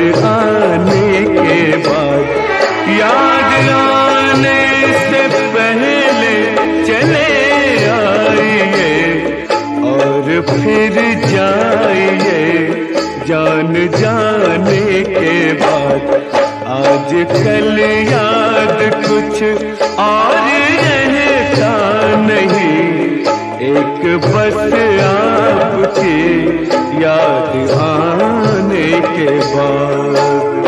याद आने के बाद याद आने से पहले चले आइए और फिर जाइए जान जाने के बाद। आज कल याद कुछ और नहीं एक बस आपके याद आने के बाद।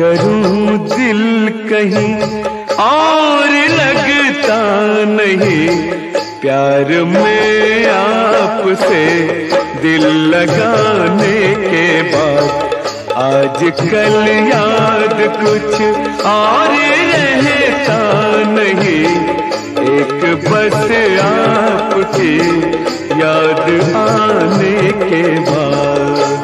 करूँ दिल कहीं और लगता नहीं। प्यार में आपसे दिल लगाने के बाद आज कल याद कुछ और रहता नहीं। एक बस आपकी याद आने के बाद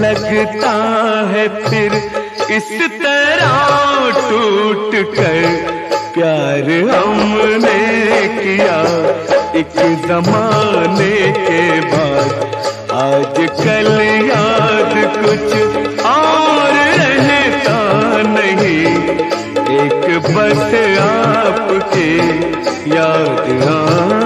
लगता है फिर इस तरह टूट कर प्यार हमने किया एक जमाने के बाद। आज कल याद कुछ और रहता नहीं। एक बस आपके याद आने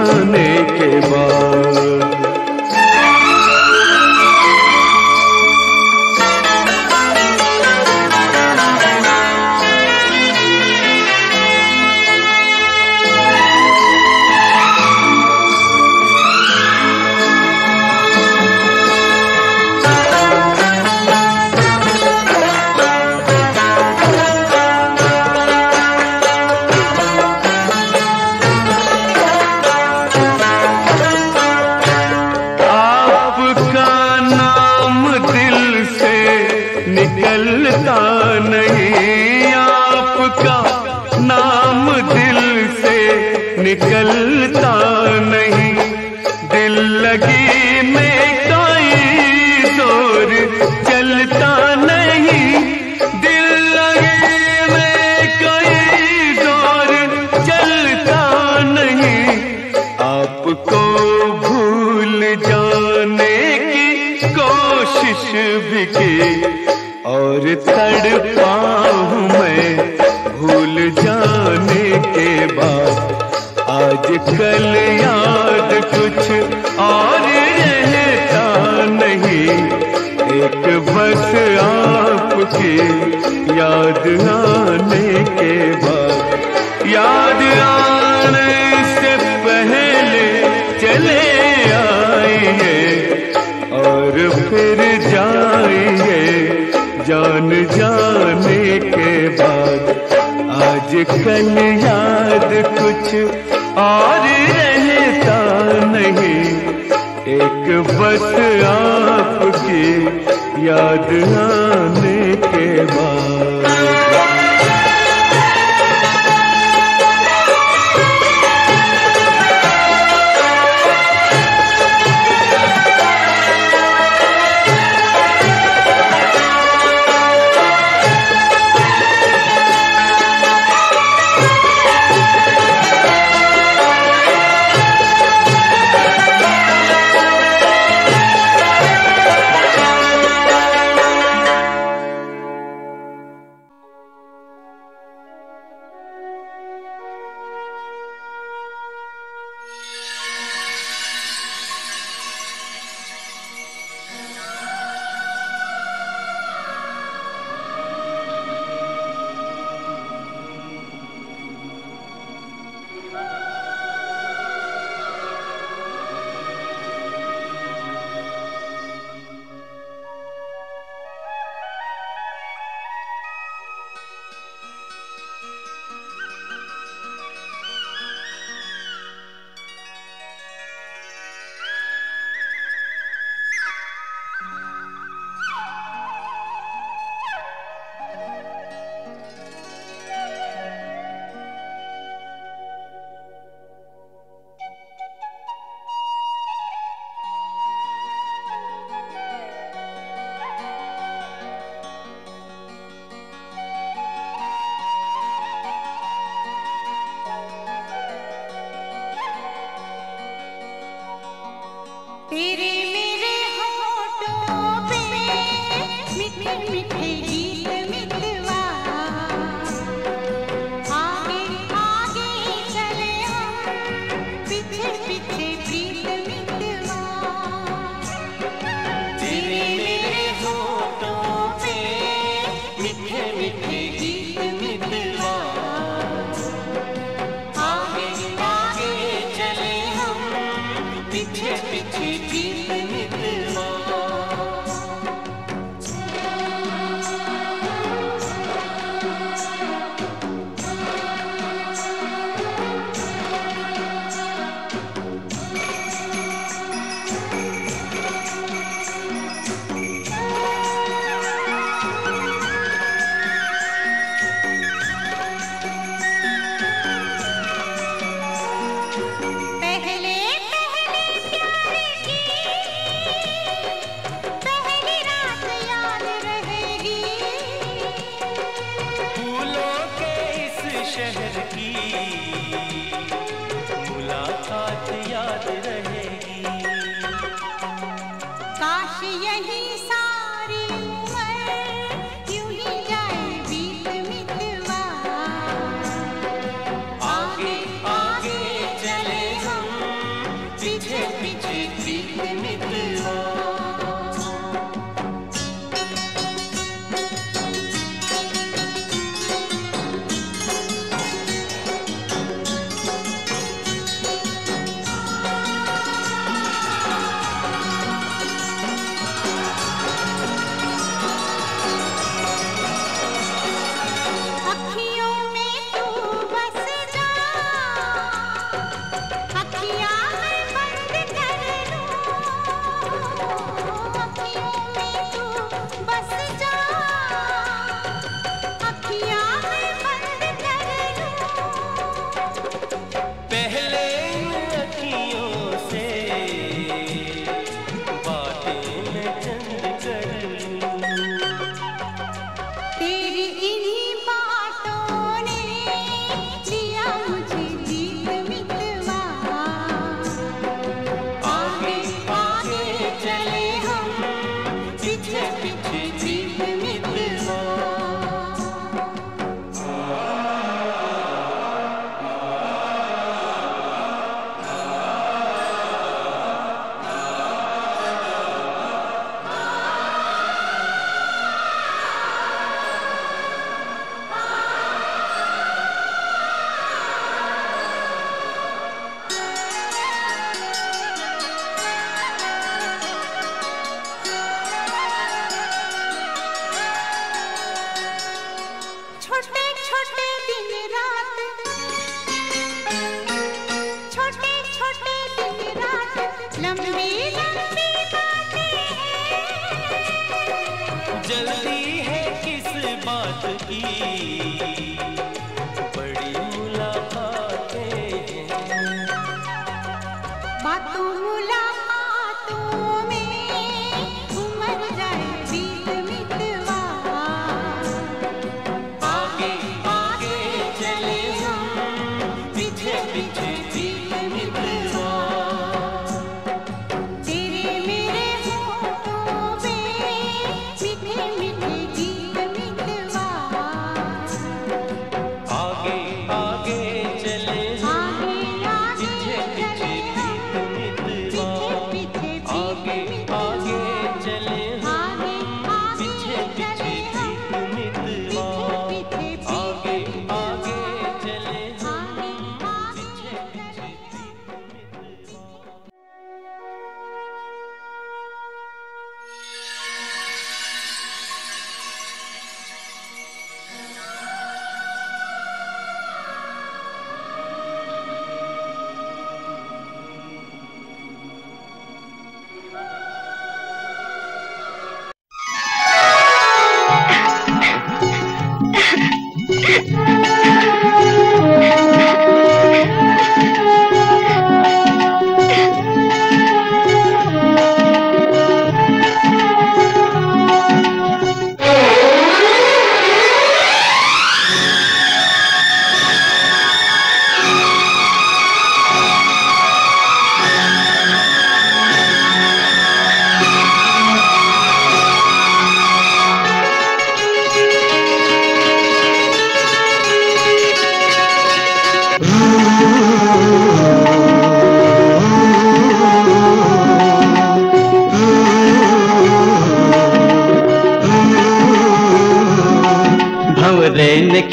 लगी में फिर जाएँगे जान जाने के बाद। आज कल याद कुछ और रहता नहीं। एक बस आपकी याद आने के बाद। शहर की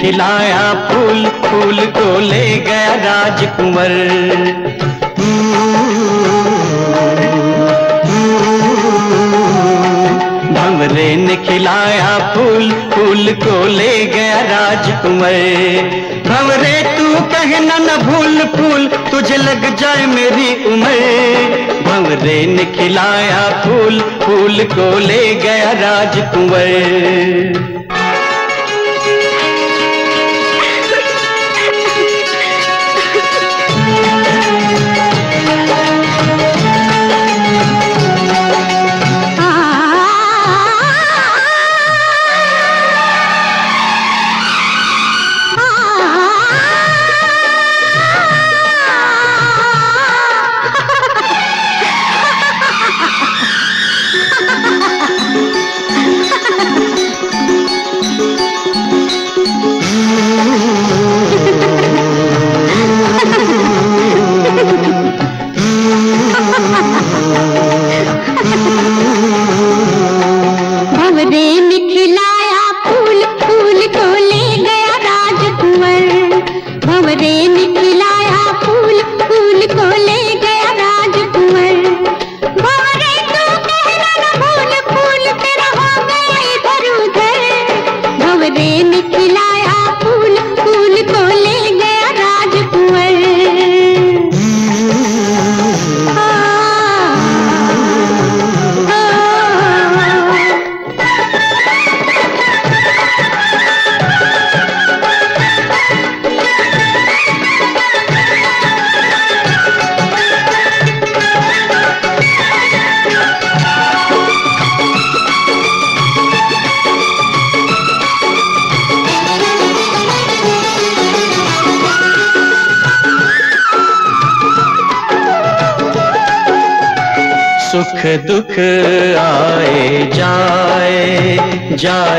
खिलाया फूल फूल को ले गया राजकुंवर भंवरे ने खिलाया फूल फूल को ले गया राजकुंवर भंवरे तू कहना न भूल फूल, तुझे लग जाए मेरी उम्र। भंवरे ने खिलाया फूल फूल को ले गया राजकुंवर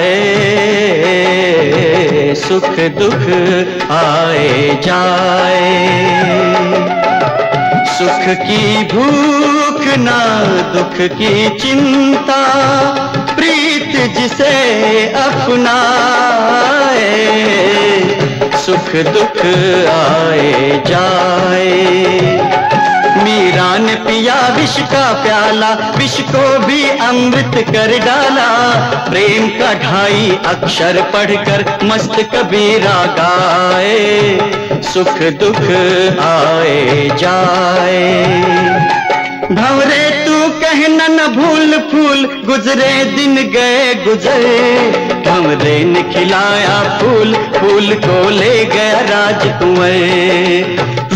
जाए सुख दुख आए जाए। सुख की भूख ना, दुख की चिंता, प्रीत जिसे अपनाए। सुख दुख आए जाए। मीरा ने पिया विष का प्याला, विष को भी अमृत कर डाला। प्रेम का ढाई अक्षर पढ़कर मस्त कबीरा गाए, सुख दुख आए जाए। भवरे, तू कहना न भूल फूल, गुजरे दिन गए गुजरे। भवरे ने खिलाया फूल फूल को ले गया राजकुंवर। फैली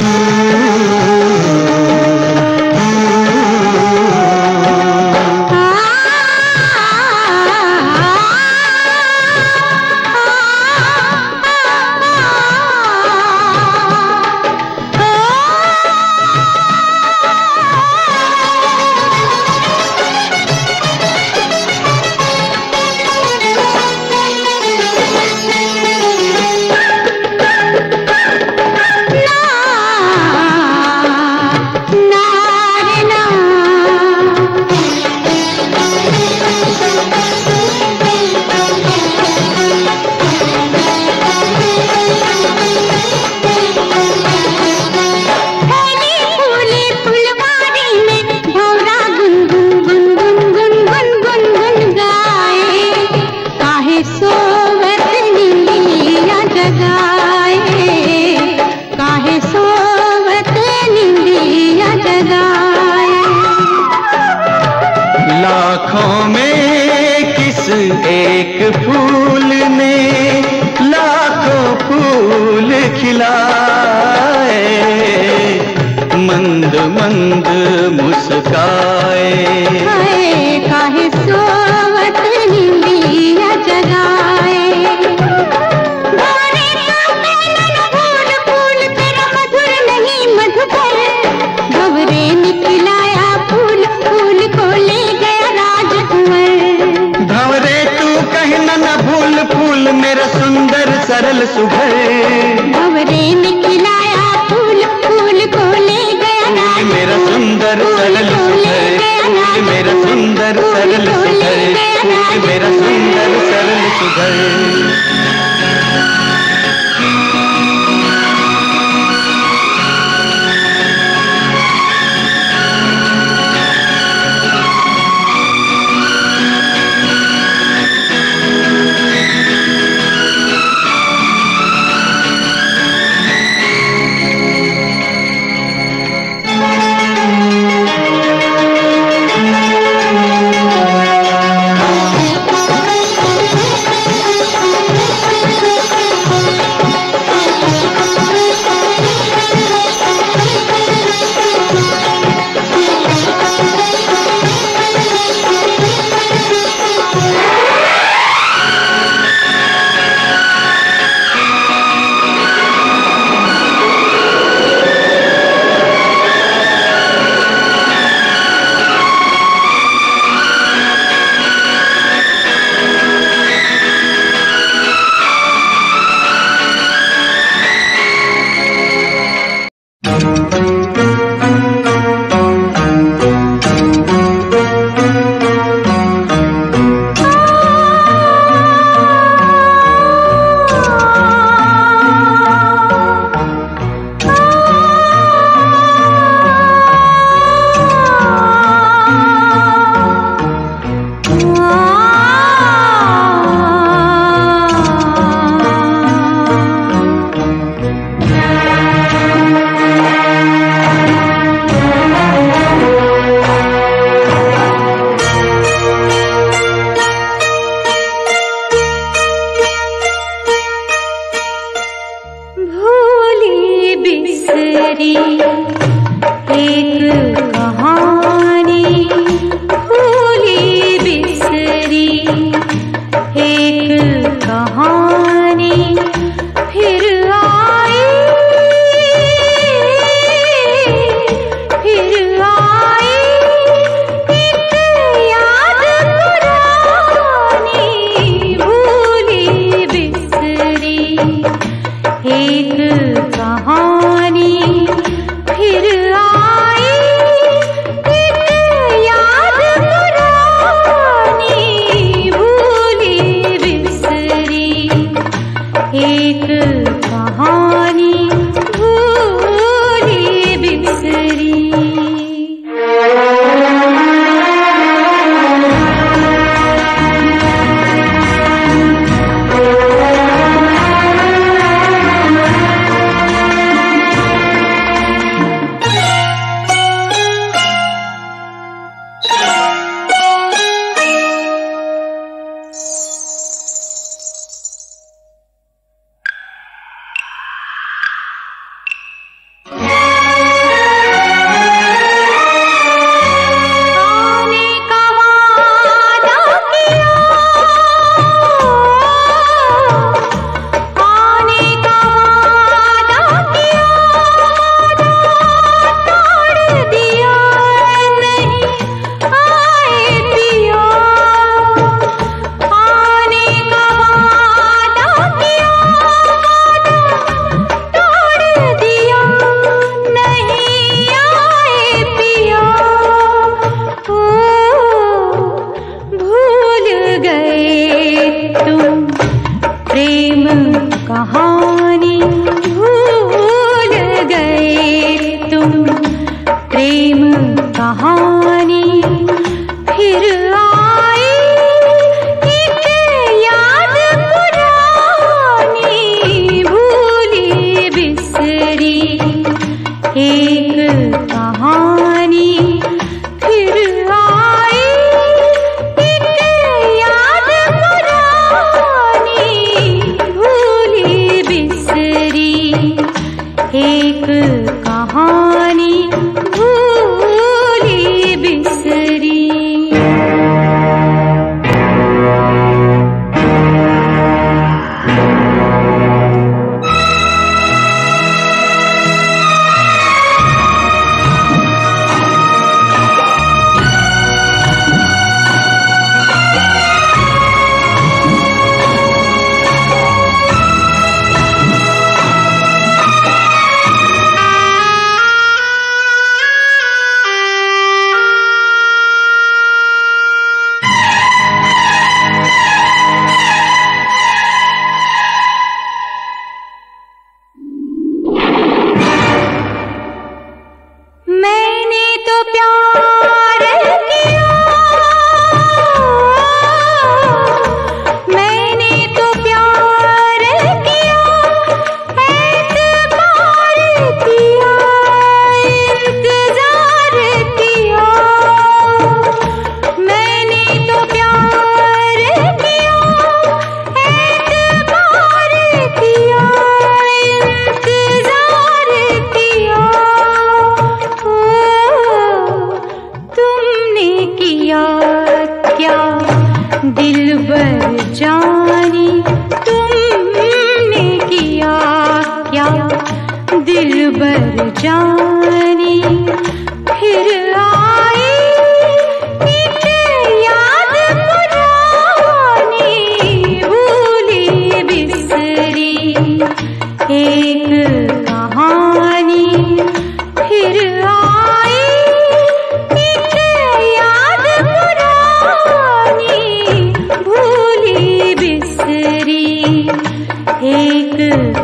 एक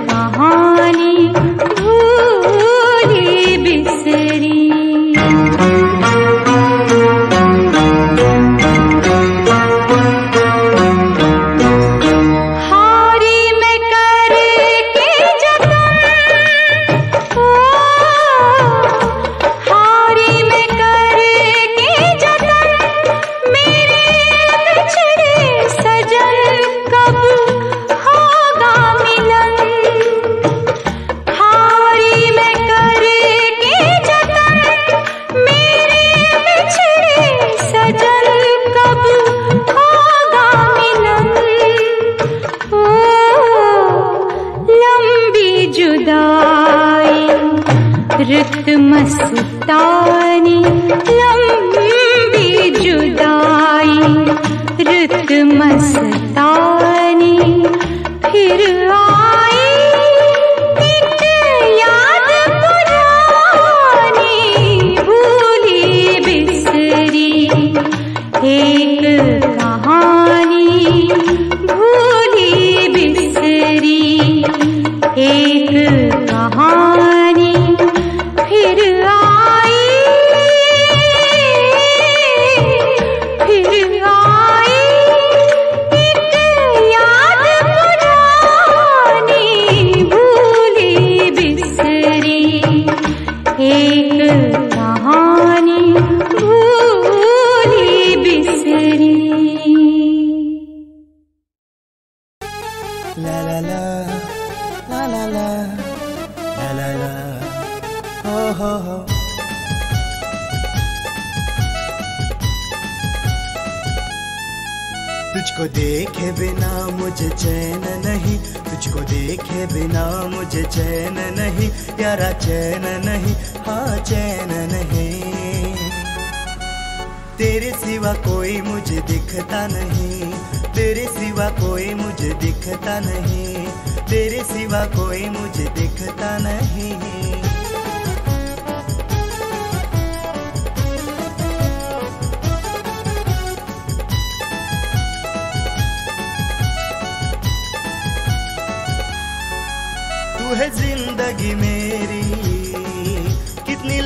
कहानी।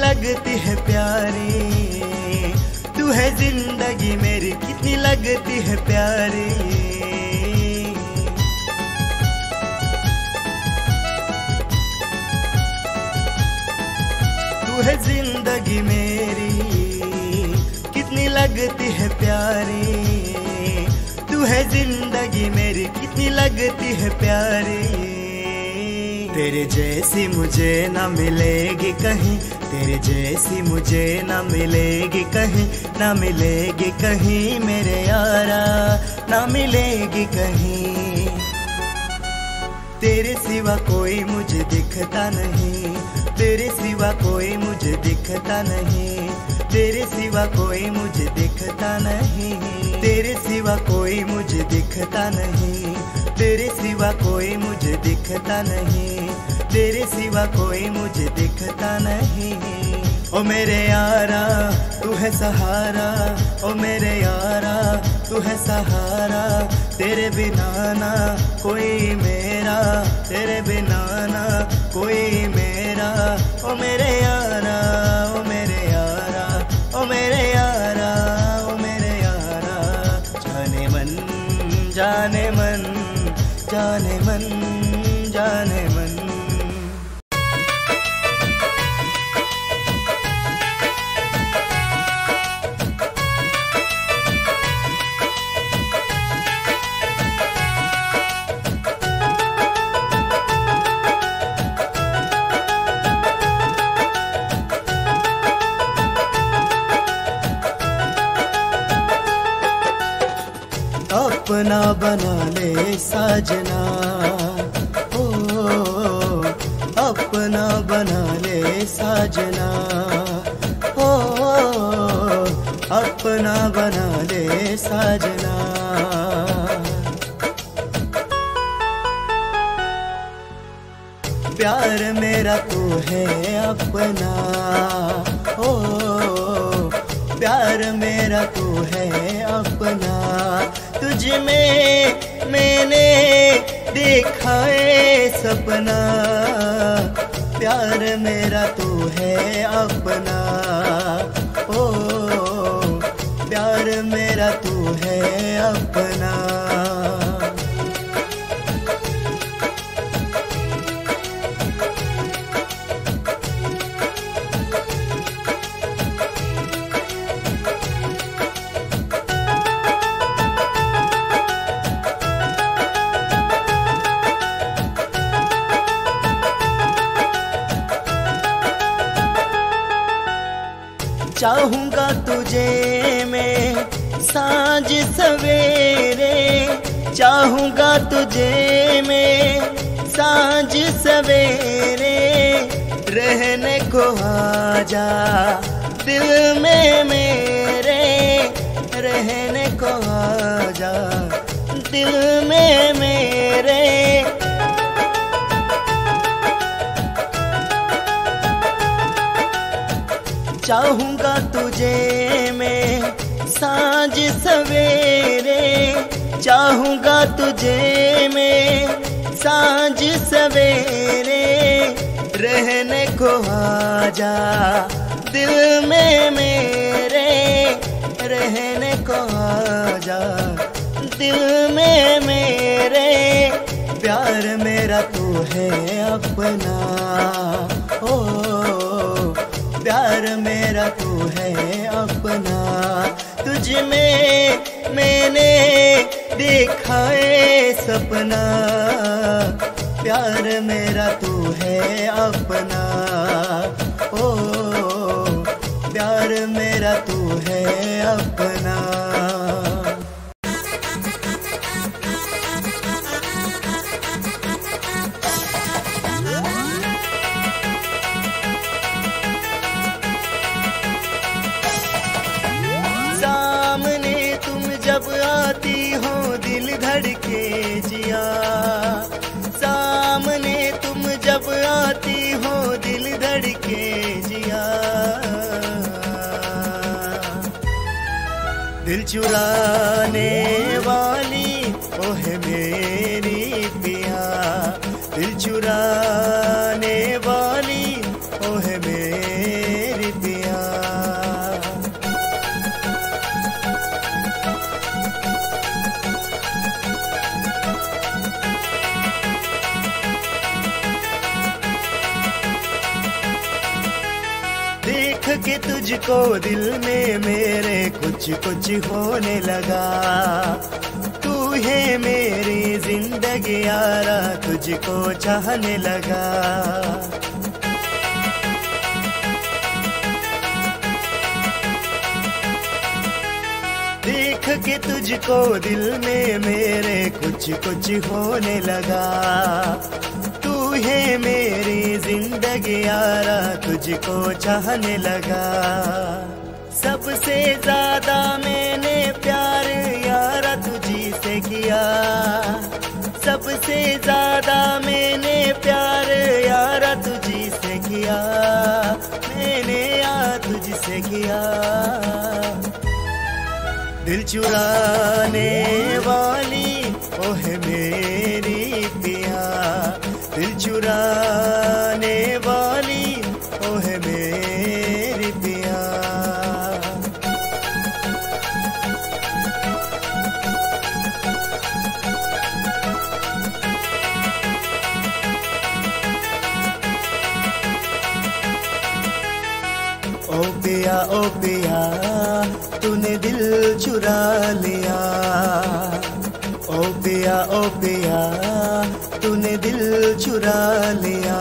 लगती है प्यारी? तू है ज़िंदगी मेरी, कितनी लगती है प्यारी? तू है ज़िंदगी मेरी, कितनी लगती है प्यारी? तू है ज़िंदगी मेरी, कितनी लगती है प्यारी? तेरे जैसी मुझे ना मिलेगी कहीं तेरे जैसी मुझे ना मिलेगी कहीं, ना मिलेगी कहीं मेरे यारा, ना मिलेगी कहीं। तेरे सिवा कोई मुझे दिखता नहीं, तेरे सिवा कोई मुझे दिखता नहीं, तेरे सिवा कोई मुझे दिखता नहीं, तेरे सिवा कोई मुझे दिखता नहीं, तेरे सिवा कोई मुझे दिखता नहीं। तेरे सिवा कोई मुझे दिखता नहीं। ओ मेरे यारा, तू है सहारा। ओ मेरे यारा, तू है सहारा। तेरे बिना ना कोई मेरा। तेरे बिना ना कोई मेरा। ओ मेरे यारा, ओ मेरे यारा। ओ मेरे है सपना। प्यार मेरा तू है अपना। ओ प्यार मेरा तू है अपना। चाहूँगा तुझे मैं, साँझ सवेरे चाहूँगा तुझे मैं, साँझ सवेरे रहने को आजा, दिल में मेरे रहने को आजा, दिल में मेरे चाहूँगा तुझे मैं साँझ सवेरे। चाहूँगा तुझे मैं साँझ सवेरे। रहने को आजा दिल में मेरे। रहने को आजा दिल में मेरे। प्यार मेरा तू है अपना। ओ प्यार मेरा तू है अपना। तुझ में मैंने देखा है सपना। प्यार मेरा तू है अपना। ओ, प्यार मेरा तू है अपना। दिल चुराने वाली ओह मेरी पिया। दिल चुराने के तुझको दिल में मेरे कुछ कुछ होने लगा। तू है मेरी ज़िंदगी यारा, तुझको चाहने लगा। देख के तुझको दिल में मेरे कुछ कुछ होने लगा। है मेरी ज़िंदगी यारा तुझको चाहने लगा। सबसे ज़्यादा मैंने प्यार यारा तुझी से किया। सबसे ज़्यादा मैंने प्यार यारा तुझी से किया। मैंने यार तुझसे किया। दिल चुराने वाली, ओह मेरी पिया। दिल चुराने वाली, ओह मेरी पिया। ओ पिया ओ पिया, तूने दिल चुरा लिया। ओ पिया ओ पिया तूने दिल चुरा लिया।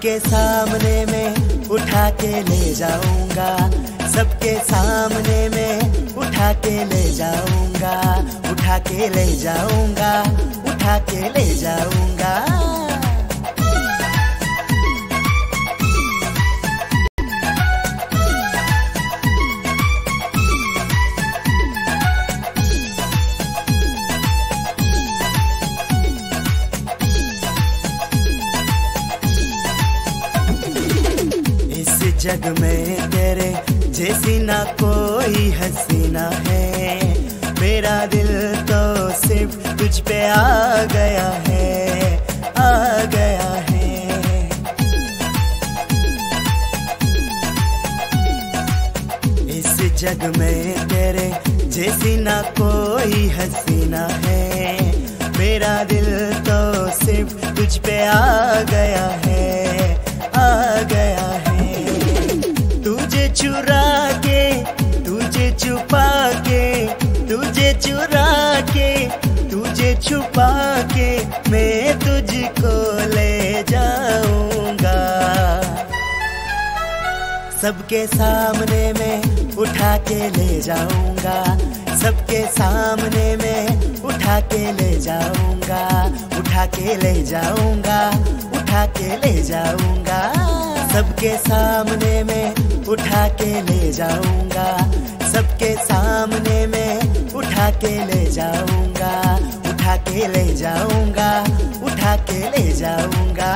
सबके सामने में उठा के ले जाऊँगा। सबके सामने में उठा के ले जाऊँगा। उठा के ले जाऊँगा। उठा के ले जाऊँगा। जग में तेरे जैसी ना कोई हसीना है। मेरा दिल तो सिर्फ़ तुझ पे आ गया है, आ गया है। इस जग में तेरे जैसी ना कोई हसीना है। मेरा दिल तो सिर्फ़ तुझ पे आ गया है, आ गया है। चुरा के तुझे छुपा के तुझे चुरा के तुझे छुपा के मैं तुझको ले जाऊँगा। सबके सामने में उठा के ले जाऊँगा, सबके सामने में उठा के ले जाऊँगा उठा के ले जाऊँगा उठा के ले जाऊँगा। सबके सामने में उठा के ले जाऊँगा। सबके सामने में उठा के ले जाऊँगा। उठा के ले जाऊँगा, उठा के ले जाऊँगा।